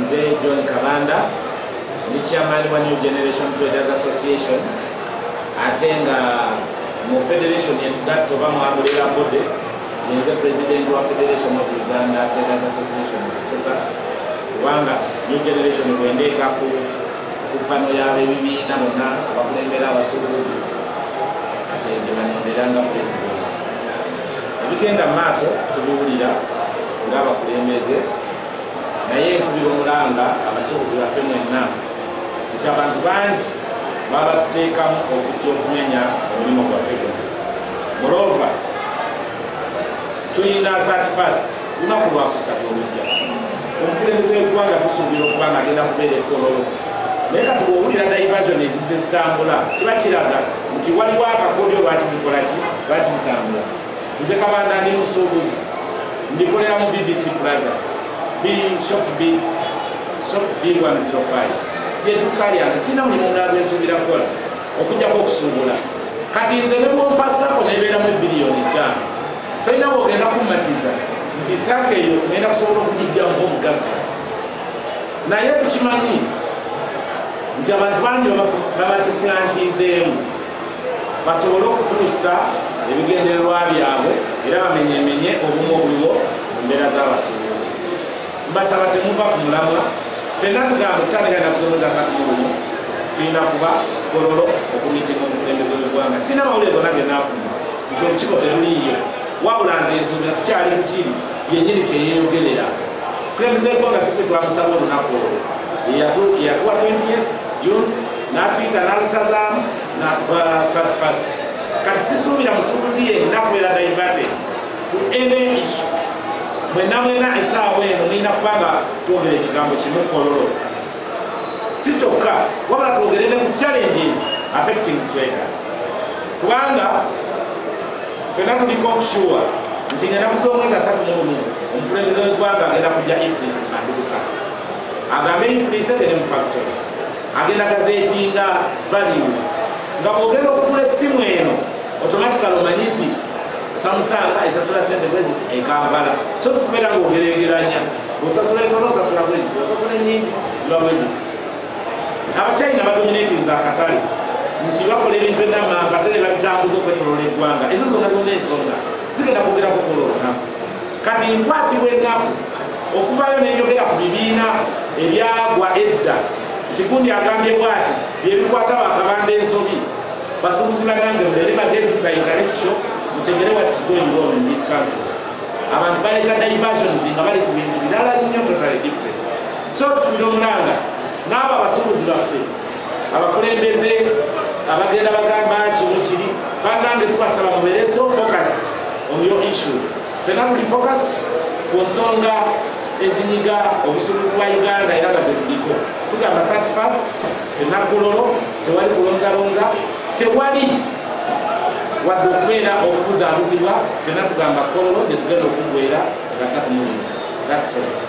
nze john kabanda ndi chairman wa new generation traders association ate nga mu federation yetugatta oba mwamulera bode yenze president wa federation of uganda traders association zifuta. Kubanga new generation bwendeeta ku pano y'abebibiina bonna abakulembera abasuubuzi. Kati gye banondera nga president. Ebigenda mu maaso tubiwulira ng'abakulembeze omulanga abasuubuzi baffe mwenna nti abantu bangi baba batuteekamu okujja okumenya omulimu gwaffe guno mulova tulina 31st lunaku lwakusatu olujja. Omukulembeze w'eggwanga tusuubira okuba nga agenda kubeera ekololo naye kati bwowulira diversion ezize zitambula kiba kiraga nti waliwo akakodyo lwaki zikola ki? Lwaki zitambula nze kabanda ndi musuubuzi. Ndikolera mu bbc plaza. Bshop b shop b105 lyeduka lyange sina mulimu omulala gwensuubira kukola okujjako okusuubula kati nze ne bwompasako nebeeramu ebiliyoni ttaano. Tolina bwogenda kummatiza nti saaka eyo ngenda kusobola okugijjamu obugagga. Naye tukimanyi nti abantu bangi babatupulantizeemu basobole okutuusa ebigendererwa byabwe era bamenyemenye obumu obuliwo mu mbeera z'abasuubuzi. Mbasaba temuva ku mulamwa fenna tugamba okutandika na kuzomeza asatu mu lumu tulina kuba kololo okumitinga omukulembeze w'eggwanga sina mawulire gonna genaafuna nti olukiiko teruliiyo wabula nze ensomera tukyali ku kiri yennyini kyeyeeyogerera kulembeze w'eggwanga sife twamusaba olunaku olwo. Yatuwa 20th june n'atuyita n'alusazaamu n'atuwa 31st kati sisuubira musuubuzi yenna kubeera diverted to any issue mwenna mwena esaawa eno mulina kubanga twogera ekigambo kimu kololo si kyokka wabula twogere ne ku challenges affecting traders. Kubanga fena tuliko okushuwa nti ngenda kuzomwezi asatu mulumu omukulembeze w'eggwanga agenda kujja ifris maduuka agambe ifris egere mu factory. Agenda gazeetinga values. Nga bwogenda okugula essimu eno automatically omanyi nti samusanga esasula sente bweziti ekampala so sikubeera ngaogeregeranya osasula entono osasula bweziti osasula enyingi ziba bweziti abachina badominatinza akatale nti bakola ebintu enamanga ate ne babitambuza okwetolola eggwanga. Ezo zonna zonna ensonga zigenda kwogerako kola olunaku kati nkwatibwa ennaku okuvayo nenjogera ku bibiina ebyagwa edda nti gundi agambye bwati byebikwata bakabanda ensobi basuubuzi bannange mulere bagezi ba intellectual mutegere what's going on in this country. Abantu baleka diversions nga bali ku bintu birala nnyo totally different. So tukubira omulanga n'abo abasuubuzi baffe abakulembeze abagenda bagamba kino kiri bannange tubasaba mubeere so focused on your issues. Fena tuli focused ku nsonga ezinyiga obusuubuzi bwa uganda era nga zetuliko tugamba 31st fena gololo tewali kulonzalonza tewali wadde okubeera okubuzaabuzibwa fena tugamba kololo gyetugenda okugwera nga 3 thats all